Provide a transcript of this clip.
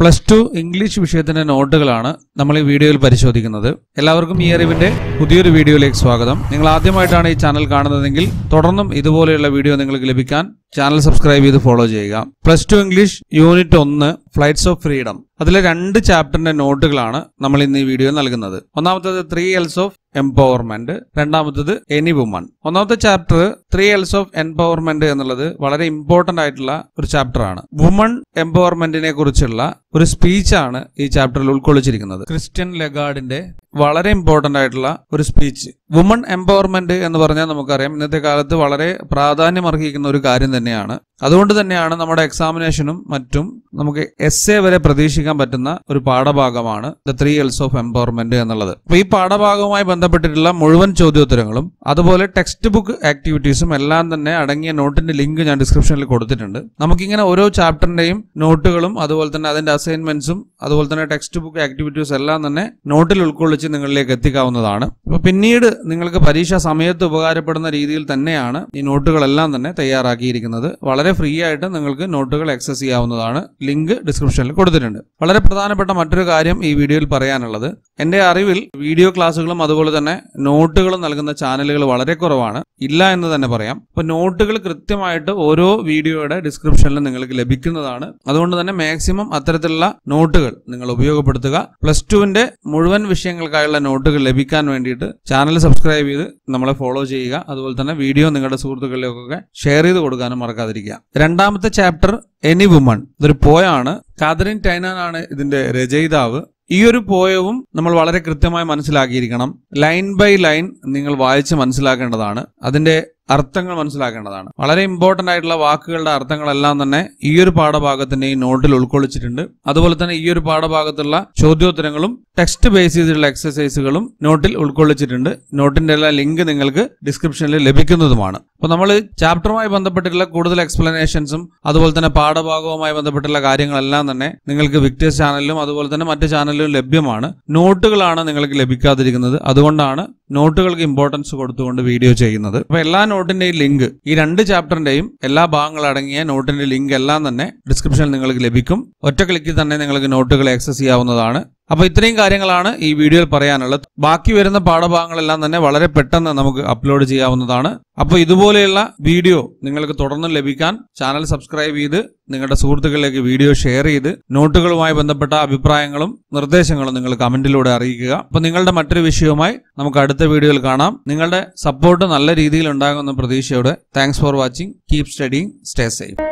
Plus two English വിഷയത്തിന്റെ നോട്ടുകളാണ് നമ്മൾ ഈ വീഡിയോയിൽ പരിശോധിക്കുന്നത്. എല്ലാവർക്കും ഈ അറിവിന്റെ പുതിയൊരു വീഡിയോയിലേക്ക് സ്വാഗതം. നിങ്ങൾ ആദ്യമായിട്ടാണ് ഈ ചാനൽ കാണുന്നതെങ്കിൽ തുടർന്നും ഇതുപോലെയുള്ള വീഡിയോ നിങ്ങൾക്ക് ലഭിക്കാൻ ചാനൽ സബ്സ്ക്രൈബ് ചെയ്ത് ഫോളോ ചെയ്യുക. പ്ലസ് ടു ഇംഗ്ലീഷ് യൂണിറ്റ് ഒന്ന് ഫ്ലൈറ്റ്സ് ഓഫ് ഫ്രീഡം അതിലെ രണ്ട് ചാപ്റ്ററിന്റെ നോട്ടുകളാണ് നമ്മൾ ഇന്ന് ഈ വീഡിയോ നൽകുന്നത്. ഒന്നാമത്തേത് ത്രീ എൽസ് ഓഫ് എംപവർമെന്റ് രണ്ടാമത്തത് എനി വുമൺ ഒന്നാമത്തെ chapter three Ls of empowerment എന്നുള്ളത് വളരെ ഇമ്പോർട്ടന്റ് ആയിട്ടുള്ള ഒരു ചാപ്റ്റർ ആണ്. വുമൺ എംപവർമെന്റിനെ കുറിച്ചുള്ള ഒരു സ്പീച്ചാണ് ഈ ചാപ്റ്ററിൽ ഉൾക്കൊള്ളിച്ചിരിക്കുന്നത്. ക്രിസ്ത്യൻ ലെഗാർഡിന്റെ വളരെ ഇമ്പോർട്ടന്റ് ആയിട്ടുള്ള ഒരു സ്പീച്ച് വുമൺ എംപവർമെന്റ് എന്ന് പറഞ്ഞാൽ നമുക്കറിയാം ഇന്നത്തെ കാലത്ത് വളരെ പ്രാധാന്യം അർഹിക്കുന്ന ഒരു കാര്യം തന്നെയാണ്. അതുകൊണ്ട് തന്നെയാണ് നമ്മുടെ എക്സാമിനേഷനും മറ്റും നമുക്ക് എസ് എ വരെ പ്രതീക്ഷിക്കാൻ പറ്റുന്ന ഒരു പാഠഭാഗമാണ് the three Ls of empowerment എന്നുള്ളത്. അപ്പൊ ഈ പാഠഭാഗവുമായി ബന്ധപ്പെട്ടിട്ടുള്ള മുഴുവൻ ചോദ്യോത്തരങ്ങളും അതുപോലെ ടെക്സ്റ്റ് ബുക്ക് ആക്ടിവിറ്റീസും എല്ലാം തന്നെ അടങ്ങിയ നോട്ടിന്റെ ലിങ്ക് ഞാൻ ഡിസ്ക്രിപ്ഷനിൽ കൊടുത്തിട്ടുണ്ട്. നമുക്കിങ്ങനെ ഓരോ ചാപ്റ്ററിന്റെയും നോട്ടുകളും അതുപോലെ തന്നെ അതിന്റെ അസൈൻമെന്റ്സും അതുപോലെ തന്നെ ടെക്സ്റ്റ് ബുക്ക് ആക്ടിവിറ്റീസ് എല്ലാം തന്നെ നോട്ടിൽ ഉൾക്കൊള്ളിച്ച് നിങ്ങളിലേക്ക് എത്തിക്കാവുന്നതാണ്. അപ്പൊ പിന്നീട് നിങ്ങൾക്ക് പരീക്ഷാ സമയത്ത് ഉപകാരപ്പെടുന്ന രീതിയിൽ തന്നെയാണ് ഈ നോട്ടുകളെല്ലാം തന്നെ തയ്യാറാക്കിയിരിക്കുന്നത്. വളരെ ഫ്രീ ആയിട്ട് നിങ്ങൾക്ക് നോട്ടുകൾ ആക്സസ് ചെയ്യാവുന്നതാണ്. ലിങ്ക് ഡിസ്ക്രിപ്ഷനിൽ കൊടുത്തിട്ടുണ്ട്. വളരെ പ്രധാനപ്പെട്ട മറ്റൊരു കാര്യം ഈ വീഡിയോയിൽ പറയാനുള്ളത്. എന്റെ അറിവിൽ വീഡിയോ ക്ലാസ്സുകളും അതുപോലെ തന്നെ നോട്ടുകളും നൽകുന്ന ചാനലുകൾ വളരെ കുറവാണ്. ഇല്ല എന്ന് തന്നെ പറയാം. അപ്പൊ നോട്ടുകൾ കൃത്യമായിട്ട് ഓരോ വീഡിയോയുടെ ഡിസ്ക്രിപ്ഷനിൽ നിങ്ങൾക്ക് ലഭിക്കുന്നതാണ്. അതുകൊണ്ട് തന്നെ മാക്സിമം അത്തരത്തിലുള്ള നോട്ടുകൾ നിങ്ങൾ ഉപയോഗപ്പെടുത്തുക. പ്ലസ് ടുവിന്റെ മുഴുവൻ വിഷയങ്ങൾക്കായുള്ള നോട്ടുകൾ ലഭിക്കാൻ വേണ്ടിയിട്ട് ചാനൽ സബ്സ്ക്രൈബ് ചെയ്ത് നമ്മളെ ഫോളോ ചെയ്യുക. അതുപോലെ തന്നെ വീഡിയോ നിങ്ങളുടെ സുഹൃത്തുക്കളിലേക്കൊക്കെ ഷെയർ ചെയ്ത് കൊടുക്കാനും മറക്കാതിരിക്കുക. രണ്ടാമത്തെ ചാപ്റ്റർ എനി വുമൺ. ഇതൊരു പോയാണ്. കാതറിൻ ടൈനാനാണ് ഇതിന്റെ രചയിതാവ്. ഈ ഒരു പോയവും നമ്മൾ വളരെ കൃത്യമായി മനസ്സിലാക്കിയിരിക്കണം. ലൈൻ ബൈ ലൈൻ നിങ്ങൾ വായിച്ച് മനസ്സിലാക്കേണ്ടതാണ്. അതിന്റെ അർത്ഥങ്ങൾ മനസ്സിലാക്കേണ്ടതാണ്. വളരെ ഇമ്പോർട്ടന്റ് ആയിട്ടുള്ള വാക്കുകളുടെ അർത്ഥങ്ങളെല്ലാം തന്നെ ഈ ഒരു പാഠഭാഗത്തിന്റെ ഈ നോട്ടിൽ ഉൾക്കൊള്ളിച്ചിട്ടുണ്ട്. അതുപോലെ തന്നെ ഈ ഒരു പാഠഭാഗത്തുള്ള ചോദ്യോത്തരങ്ങളും ടെക്സ്റ്റ് ബേസ് ചെയ്തിട്ടുള്ള എക്സസൈസുകളും നോട്ടിൽ ഉൾക്കൊള്ളിച്ചിട്ടുണ്ട്. നോട്ടിന്റെ എല്ലാ ലിങ്ക് നിങ്ങൾക്ക് ഡിസ്ക്രിപ്ഷനിൽ ലഭിക്കുന്നതുമാണ്. അപ്പോൾ നമ്മൾ ചാപ്റ്ററുമായി ബന്ധപ്പെട്ടിട്ടുള്ള കൂടുതൽ എക്സ്പ്ലനേഷൻസും അതുപോലെ തന്നെ പാഠഭാഗവുമായി ബന്ധപ്പെട്ടുള്ള കാര്യങ്ങളെല്ലാം തന്നെ നിങ്ങൾക്ക് വിക്ടേഴ്സ് ചാനലിലും അതുപോലെ തന്നെ മറ്റ് ചാനലിലും ലഭ്യമാണ്. നോട്ടുകളാണ് നിങ്ങൾക്ക് ലഭിക്കാതിരിക്കുന്നത്. അതുകൊണ്ടാണ് നോട്ടുകൾക്ക് ഇമ്പോർട്ടൻസ് കൊടുത്തുകൊണ്ട് വീഡിയോ ചെയ്യുന്നത്. അപ്പോൾ എല്ലാ നോട്ടിന്റെയും ലിങ്ക് ഈ രണ്ട് ചാപ്റ്ററിന്റെയും എല്ലാ ഭാഗങ്ങളും അടങ്ങിയ നോട്ടിന്റെ ലിങ്ക് എല്ലാം തന്നെ ഡിസ്ക്രിപ്ഷനിൽ നിങ്ങൾക്ക് ലഭിക്കും. ഒറ്റ ക്ലിക്കിൽ തന്നെ നിങ്ങൾക്ക് നോട്ടുകൾ ആക്സസ് ചെയ്യാവുന്നതാണ്. അപ്പൊ ഇത്രയും കാര്യങ്ങളാണ് ഈ വീഡിയോയിൽ പറയാനുള്ളത്. ബാക്കി വരുന്ന പാഠഭാഗങ്ങളെല്ലാം തന്നെ വളരെ പെട്ടെന്ന് നമുക്ക് അപ്ലോഡ് ചെയ്യാവുന്നതാണ്. അപ്പൊ ഇതുപോലെയുള്ള വീഡിയോ നിങ്ങൾക്ക് തുടർന്ന് ലഭിക്കാൻ ചാനൽ സബ്സ്ക്രൈബ് ചെയ്ത് നിങ്ങളുടെ സുഹൃത്തുക്കളിലേക്ക് വീഡിയോ ഷെയർ ചെയ്ത് നോട്ടുകളുമായി ബന്ധപ്പെട്ട അഭിപ്രായങ്ങളും നിർദ്ദേശങ്ങളും നിങ്ങൾ കമന്റിലൂടെ അറിയിക്കുക. അപ്പൊ നിങ്ങളുടെ മറ്റൊരു വിഷയവുമായി നമുക്ക് അടുത്ത വീഡിയോയിൽ കാണാം. നിങ്ങളുടെ സപ്പോർട്ട് നല്ല രീതിയിൽ ഉണ്ടാകുമെന്ന പ്രതീക്ഷയോടെ. Thanks for watching keep studying stay safe